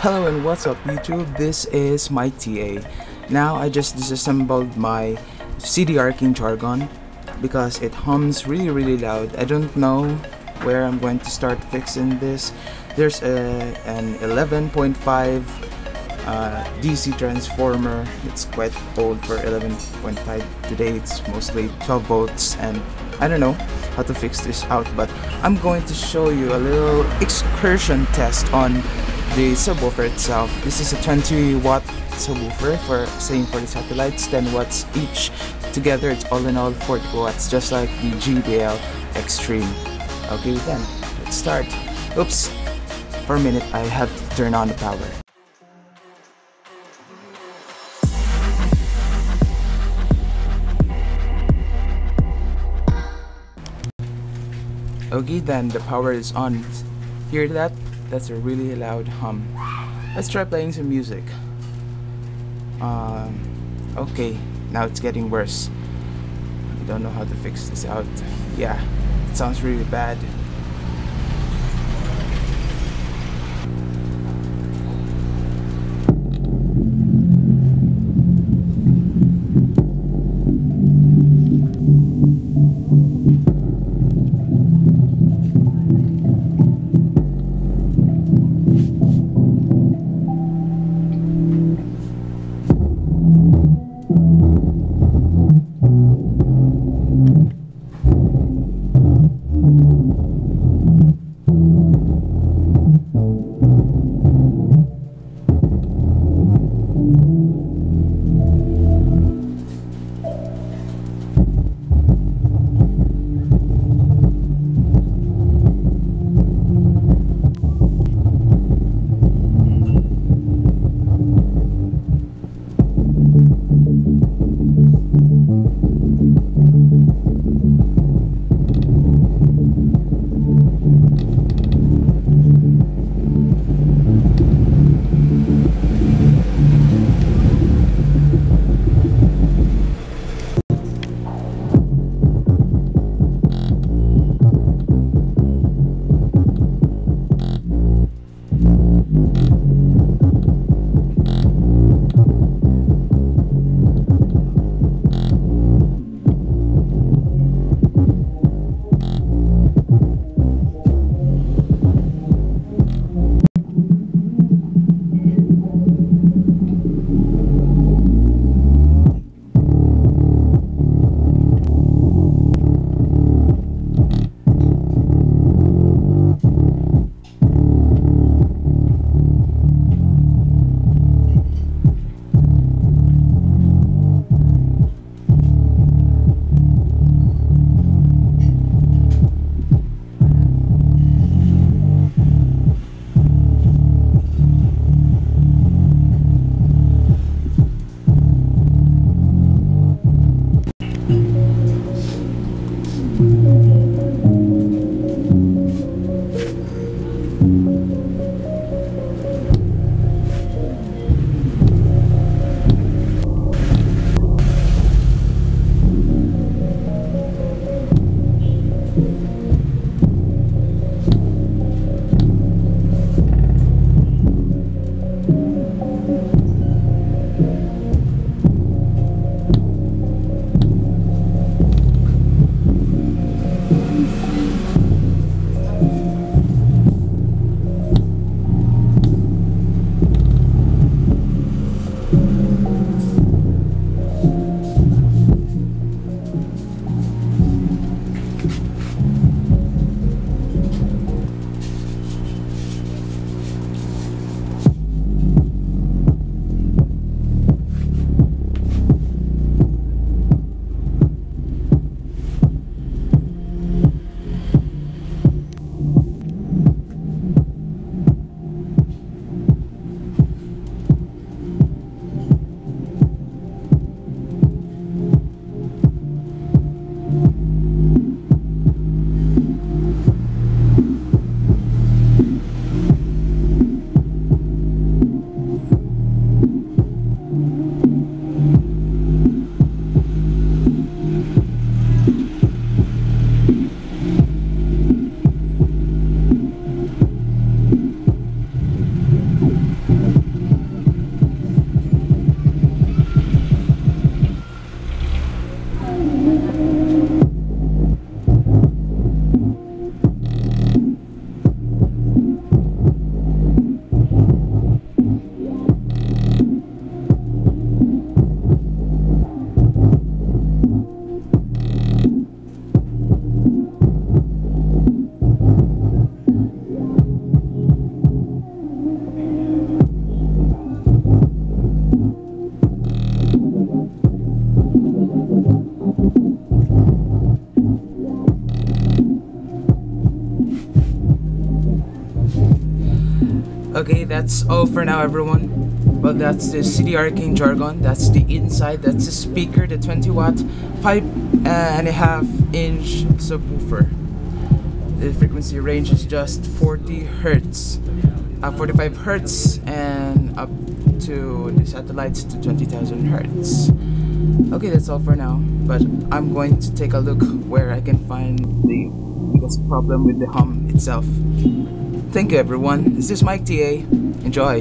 Hello and what's up YouTube? This is my TA. Now I just disassembled my CDR King Jargon because it hums really really loud. I don't know where I'm going to start fixing this. There's a, an 11.5 uh, DC transformer. It's quite old for 11.5. Today it's mostly 12 volts and I don't know how to fix this out but I'm going to show you a little excursion test on the subwoofer itself. This is a 20 watt subwoofer for same for the satellites, 10 watts each. Together it's all in all 40 watts, just like the JBL Xtreme. Okay then, let's start. Oops, for a minute I have to turn on the power. Okay then, the power is on. Hear that? That's a really loud hum. Let's try playing some music. Um, okay, now it's getting worse. I don't know how to fix this out. Yeah, it sounds really bad. Okay, that's all for now, everyone. Well, that's the CDR King jargon. That's the inside. That's the speaker, the 20 watt, five and a half inch subwoofer. The frequency range is just 40 hertz, uh, 45 hertz, and up to the satellites to 20,000 hertz. Okay, that's all for now. But I'm going to take a look where I can find the biggest problem with the hum itself. Thank you, everyone. This is Myk TA. Enjoy.